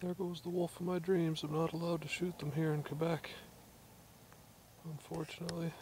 There goes the wolf of my dreams. I'm not allowed to shoot them here in Quebec. Unfortunately.